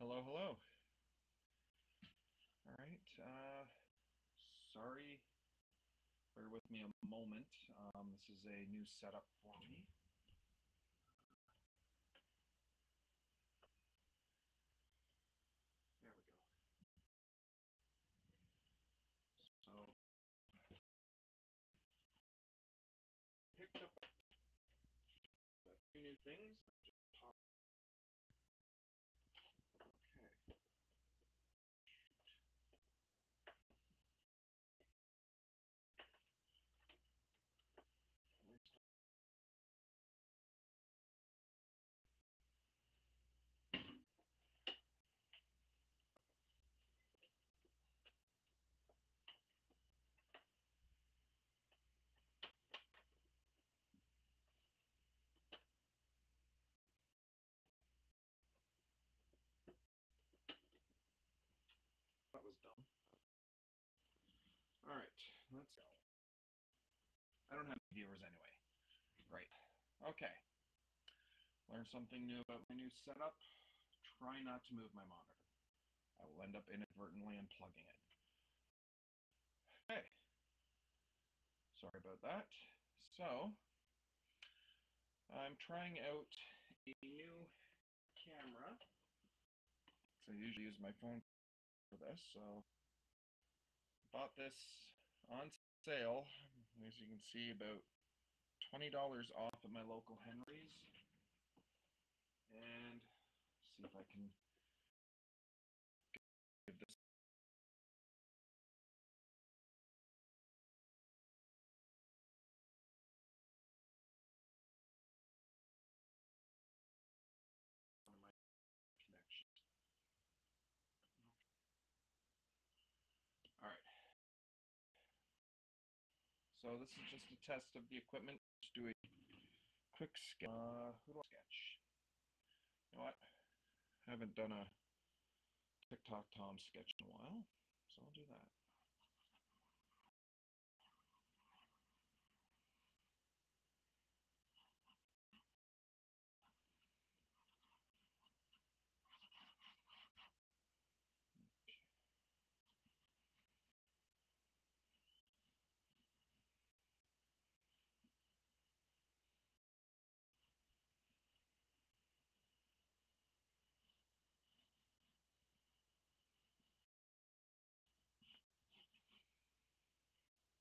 Hello, hello. All right. Uh, sorry. Bear with me a moment. Um, this is a new setup for me. There we go. So, picked up a few new things. Was dumb. All right, let's go. I don't have viewers anyway. Right. Okay. Learn something new about my new setup. Try not to move my monitor. I will end up inadvertently unplugging it. Okay. Sorry about that. So, I'm trying out a new camera. So I usually use my phone for this. So bought this on sale, as you can see, about twenty dollars off at my local Henry's, and see if I can So this is just a test of the equipment. Just do a quick sketch. Uh, sketch? You know what? I haven't done a TikTok Tom sketch in a while, so I'll do that.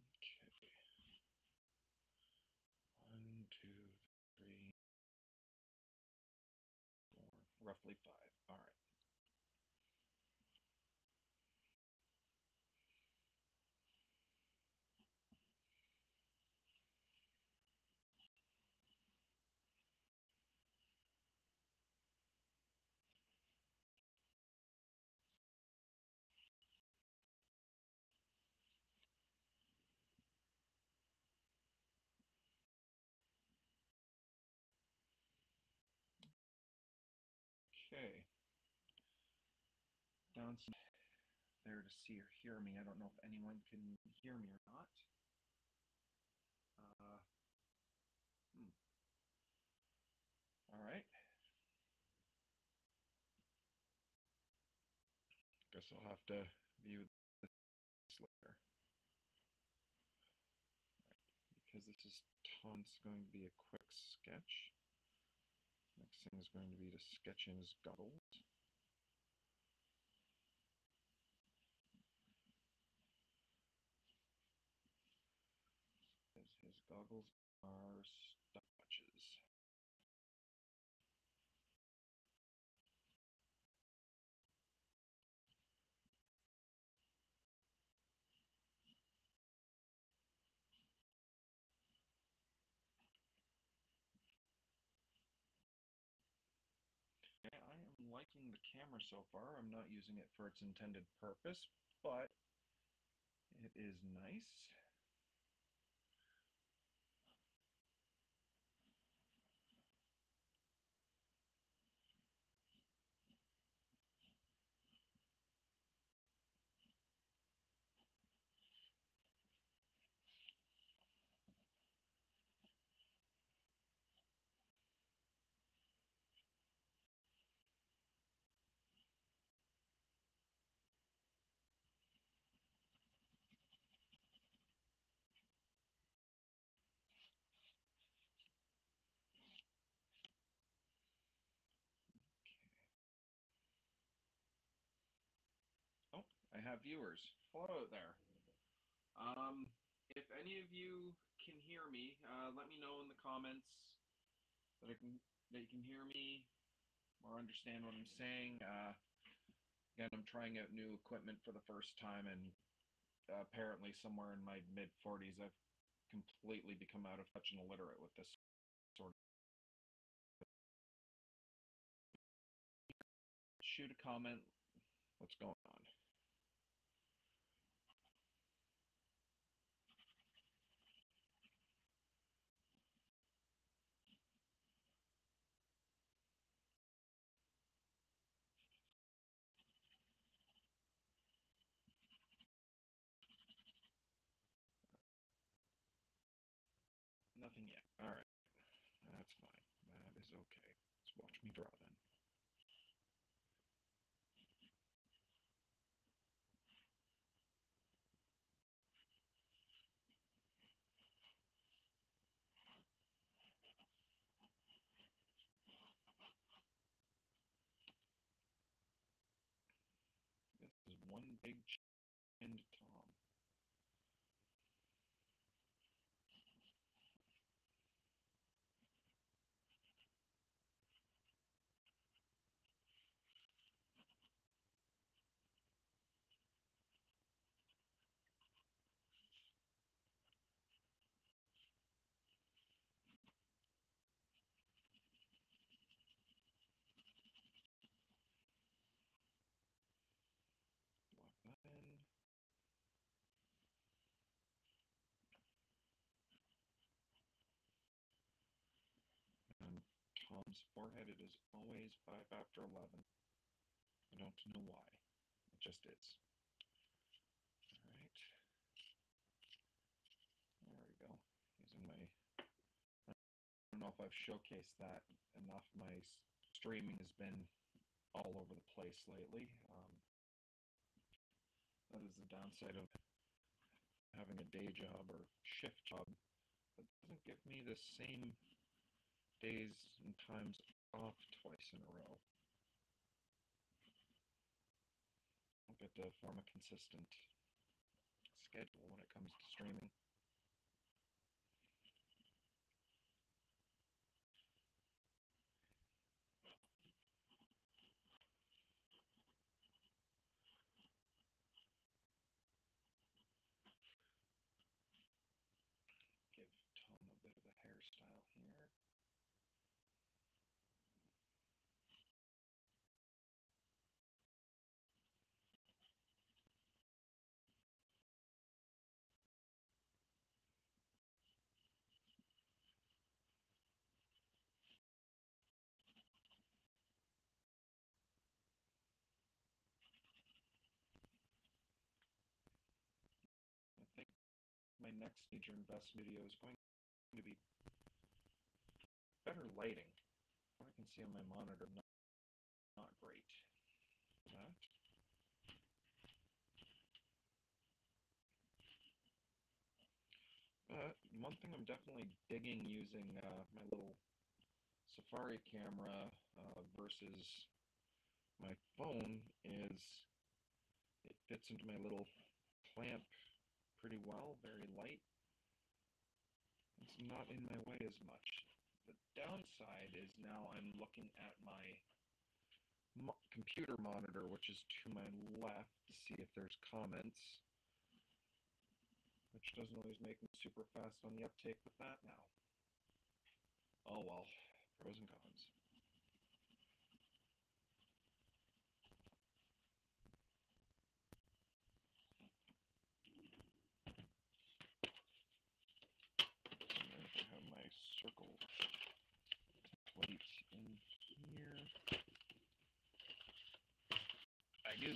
Okay. One, two, three, four, roughly five. All right. Okay. There to see or hear me. I don't know if anyone can hear me or not. Uh, hmm. All right. Guess I'll have to view this later. Because this is going to be a quick sketch. Next thing is going to be to sketch in his goggles. As his goggles are stopwatches. I am liking the camera so far. I'm not using it for its intended purpose, but it is nice. I have viewers. Hello there. Um, if any of you can hear me, uh, let me know in the comments that I can that you can hear me or understand what I'm saying. Uh, again, I'm trying out new equipment for the first time, and uh, apparently, somewhere in my mid 40s, I've completely become out of touch and illiterate with this sort of. Shoot a comment. What's going on? Nothing yet. All right. That's fine. That okay. Let's watch me draw then. This is one big chinned Tom. Block that in. And Tom's forehead, it is always 5 after 11. I don't know why. It just is. Alright. There we go. Using my. I don't know if I've showcased that enough. My streaming has been all over the place lately. Um, that is the downside of having a day job or shift job that doesn't give me the same days and times off twice in a row. I'll get to form a consistent schedule when it comes to streaming. Give Tom a bit of a hairstyle here. I think my next major invest video is going to be better lighting. I can see on my monitor, not, not great. But one thing I'm definitely digging using uh, my little Safari camera uh, versus my phone is it fits into my little clamp pretty well, very light. It's not in my way as much. The downside is now I'm looking at my mo- computer monitor, which is to my left, to see if there's comments, which doesn't always make me super fast on the uptake with that now. Oh well, pros and cons. And I have my circle plate in here. I do.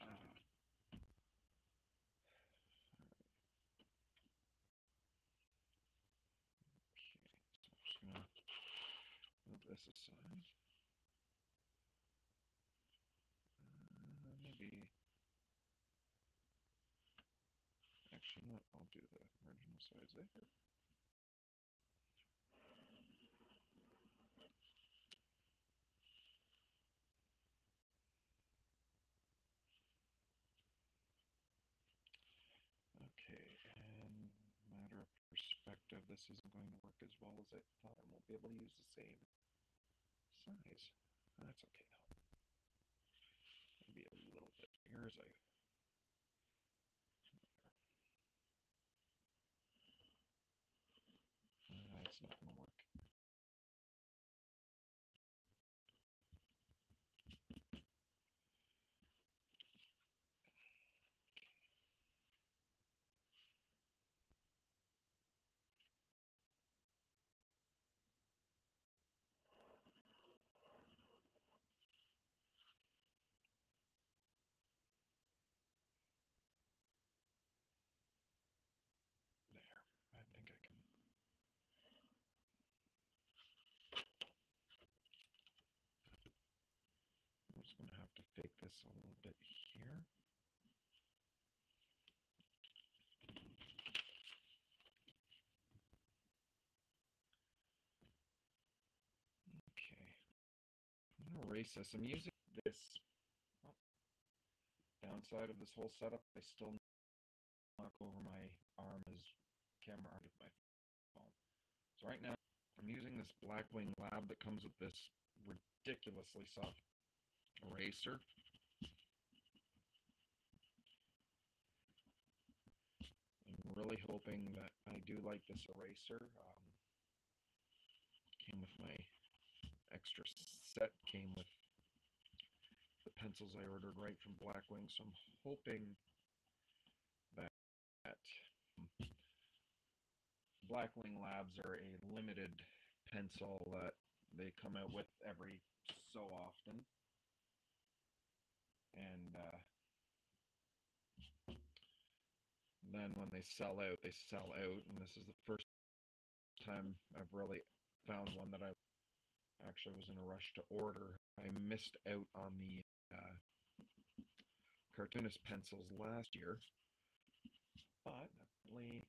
Uh, okay, so I'm just gonna move this aside. Uh, maybe. Actually, no, I'll do the original size there. Okay, and matter of perspective, this isn't going to work as well as I thought. I won't be able to use the same size. That's okay though. Maybe a little bit here as I Uh, it's not gonna work. There, I think I can. I'm just gonna have to fake this a little bit here. Okay. I'm gonna erase this. I'm using this oh, downside of this whole setup. I still knock over my arm as camera arm my phone. So right now I'm using this Blackwing Lab that comes with this ridiculously soft eraser. I'm really hoping that I do like this eraser. Um, came with my extra set, came with the pencils I ordered right from Blackwing, so I'm hoping that, Blackwing Labs are a limited pencil that they come out with every so often. And uh, then when they sell out, they sell out. And this is the first time I've really found one that I actually was in a rush to order. I missed out on the uh, cartoonist pencils last year, but apparently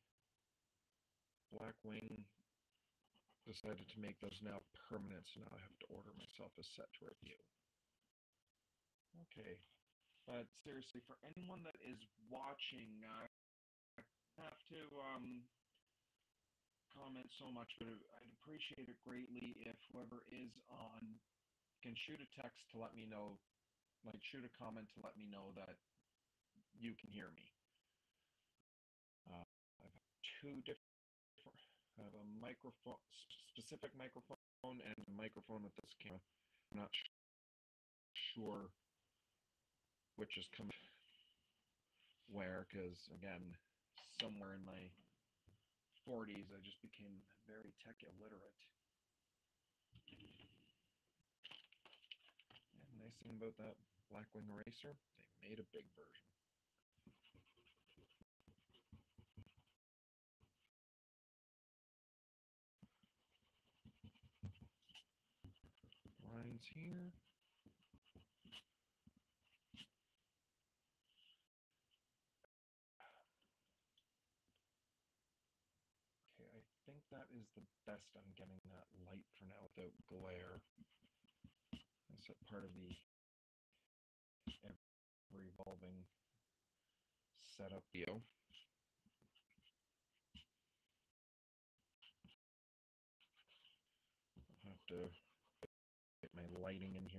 Blackwing decided to make those now permanent, so now I have to order myself a set to review. Okay, but seriously, for anyone that is watching, I have to um, comment so much, but I'd appreciate it greatly if whoever is on can shoot a text to let me know, like shoot a comment to let me know that you can hear me. Uh, I've two different I have a microphone, specific microphone, and a microphone with this camera. I'm not sure which is coming where, because again, somewhere in my 40s, I just became very tech illiterate. And nice thing about that Blackwing eraser, they made a big version. lines here. Okay, I think that is the best I'm getting that light for now without glare. That's a part of the ever evolving setup deal. I'll have to get my lighting in here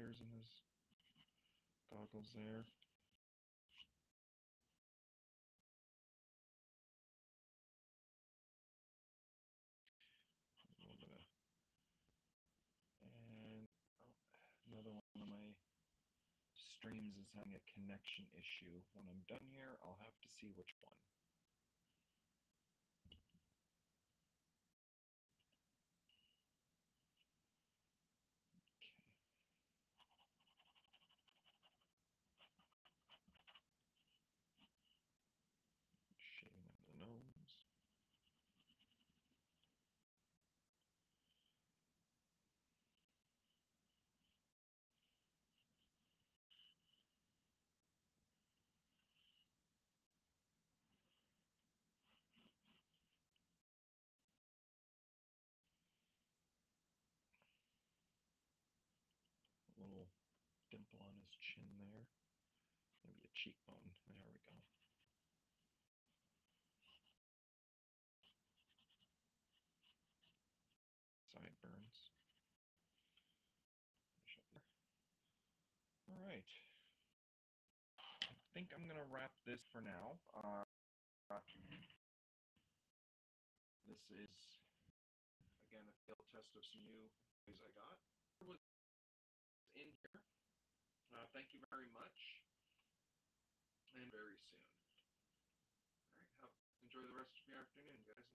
wires in his goggles there. And oh, another one of my streams is having a connection issue. When I'm done here, I'll have to see which one. Okay. Shaving of the nose. A little dimple on his chin there. Maybe a cheekbone. There we go. Sideburns. All right. I think I'm gonna wrap this for now. Uh, this is again a field test of some new toys I got. In here. Uh, thank you very much, and very soon. All right, have, enjoy the rest of your afternoon, guys.